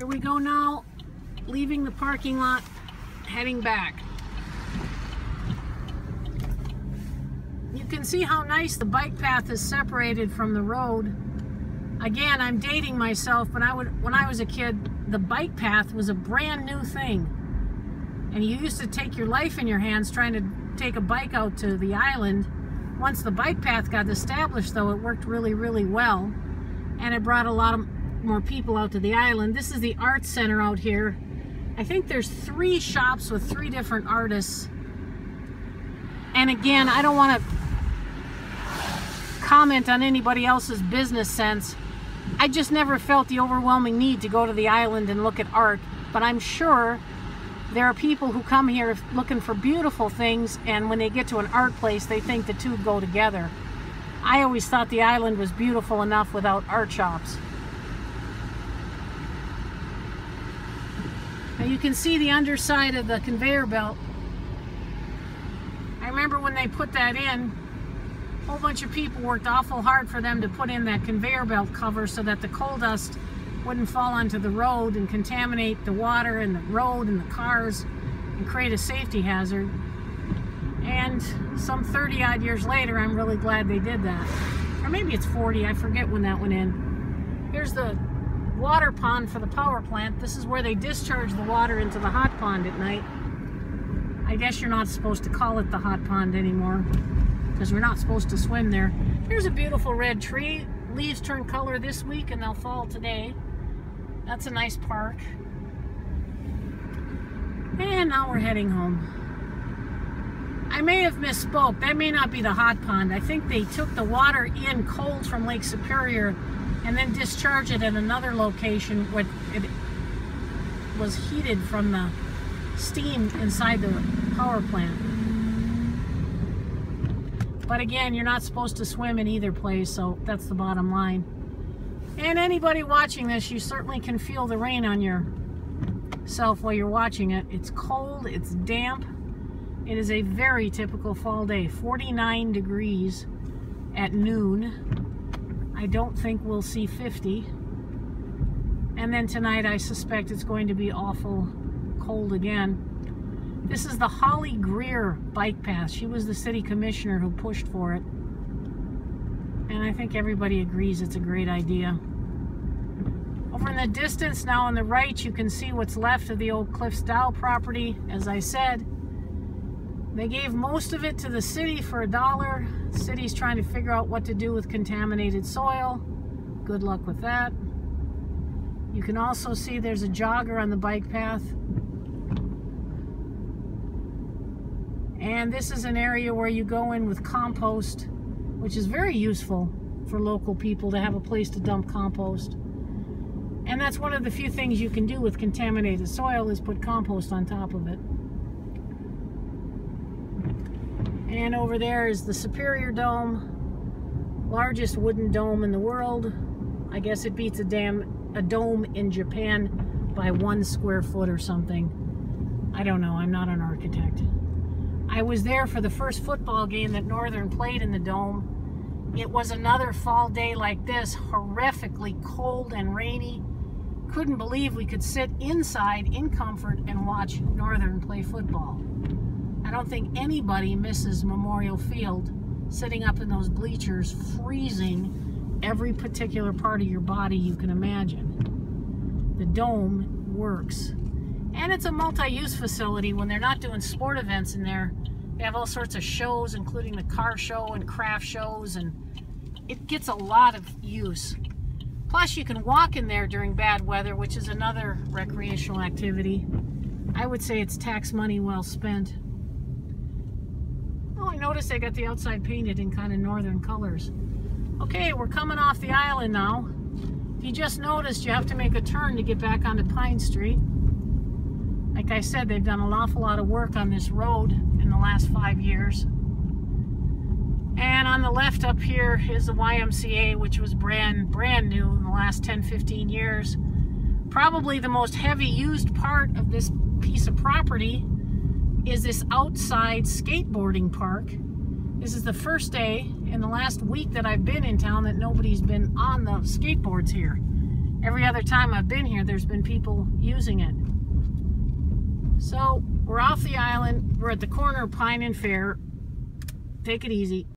Here we go now, leaving the parking lot, heading back. You can see how nice the bike path is separated from the road. Again, I'm dating myself, but I would when I was a kid, the bike path was a brand new thing. And you used to take your life in your hands trying to take a bike out to the island. Once the bike path got established, though, it worked really, really well. And it brought a lot of more people out to the island. This is the art center out here. I think there's three shops with three different artists. And again, I don't want to comment on anybody else's business sense. I just never felt the overwhelming need to go to the island and look at art. But I'm sure there are people who come here looking for beautiful things and when they get to an art place they think the two go together. I always thought the island was beautiful enough without art shops. You can see the underside of the conveyor belt. I remember when they put that in, a whole bunch of people worked awful hard for them to put in that conveyor belt cover so that the coal dust wouldn't fall onto the road and contaminate the water and the road and the cars and create a safety hazard. And some 30 odd years later, I'm really glad they did that. Or maybe it's 40, I forget when that went in. Here's the water pond for the power plant. This is where they discharge the water into the hot pond at night. I guess you're not supposed to call it the hot pond anymore because we're not supposed to swim there. Here's a beautiful red tree. Leaves turn color this week and they'll fall today. That's a nice park. And now we're heading home. I may have misspoke. That may not be the hot pond. I think they took the water in cold from Lake Superior and then discharge it at another location where it was heated from the steam inside the power plant. But again, you're not supposed to swim in either place, so that's the bottom line. And anybody watching this, you certainly can feel the rain on yourself while you're watching it. It's cold, it's damp. It is a very typical fall day, 49 degrees at noon. I don't think we'll see 50. And then tonight I suspect it's going to be awful cold again. This is the Holly Greer bike path. She was the city commissioner who pushed for it. And I think everybody agrees it's a great idea. Over in the distance, now on the right, you can see what's left of the old Cliffs Dow property. As I said, they gave most of it to the city for a dollar. The city's trying to figure out what to do with contaminated soil. Good luck with that. You can also see there's a jogger on the bike path. And this is an area where you go in with compost, which is very useful for local people to have a place to dump compost. And that's one of the few things you can do with contaminated soil is put compost on top of it. And over there is the Superior Dome, largest wooden dome in the world. I guess it beats a dam, a dome in Japan by one square foot or something. I don't know, I'm not an architect. I was there for the first football game that Northern played in the dome. It was another fall day like this, horrifically cold and rainy couldn't believe we could sit inside in comfort and watch Northern play football. I don't think anybody misses Memorial Field sitting up in those bleachers freezing every particular part of your body you can imagine. The dome works. And it's a multi-use facility when they're not doing sport events in there. They have all sorts of shows, including the car show and craft shows, and it gets a lot of use. Plus, you can walk in there during bad weather, which is another recreational activity. I would say it's tax money well spent. I they got the outside painted in kind of northern colors. Okay, we're coming off the island now. If you just noticed, you have to make a turn to get back onto Pine Street. Like I said, they've done an awful lot of work on this road in the last five years. And on the left up here is the YMCA, which was brand, brand new in the last 10, 15 years. Probably the most heavy used part of this piece of property is this outside skateboarding park. This is the first day in the last week that I've been in town that nobody's been on the skateboards here. every other time I've been here, there's been people using it. So we're off the island. We're at the corner of Pine and Fair. Take it easy.